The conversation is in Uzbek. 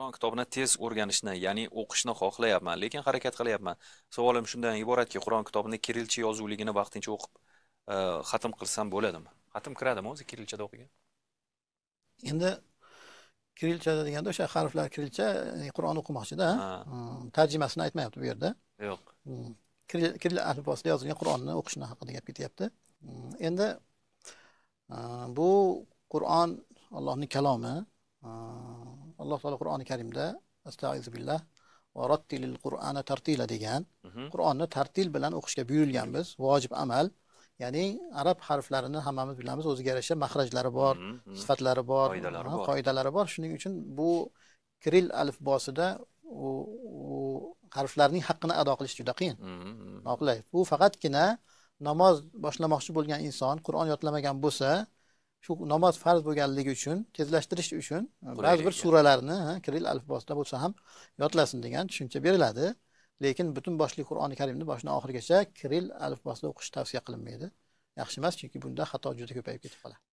qur'on kitobini tez o'rganishni ya'ni o'qishni xohlayapman lekin harakat qilyapman. Savolim shundan iboratki qur'on kitobini kirillcha yozuvligini vaqtincha o'qib e, xatm qilsam bo'ladimi? Xatm kiradimi o'zi kirillchada o'qigan? Endi kirillchada deganda o'sha harflar kirillcha e, qur'on o'qimoqchida tarjimasini aytmayapti bu yerda. Yo'q. Hmm. Kiril alifbosida yozilgan qur'onni o'qishni haqida gap ketyapti. Hmm, endi bu qur'on allohning kalomi alloh taolo qur'oni karimda astaizu billah va rattilil qur'ana tartila degan Mhm. qur'onni tartil bilan o'qishga buyurilganmiz vojib amal ya'ni arab harflarini hammamiz bilamiz o'ziga yarasha maxrajlari bor Mhm, mhm. sifatlari bor Qoidalari bor. shuning uchun bu kiril alifbosida u, harflarning haqqini ado qilish juda qiyin noqulay bu faqatgina namoz boshlamoqchi bo'lgan inson qur'on yodlamagan bo'lsa shu namoz farz bo'lganligi uchun tezlashtirish uchun ba'zi bir suralarni kiril alifbosida bo'lsa ham yodlasin degan tushuncha beriladi. Lekin butun boshli qur'oni karimni boshidan oxirigacha kiril alifbosida o'qish tavsiya qilinmaydi. Yaxshi emas chunki bunda xato juda ko'payib ketib qoladi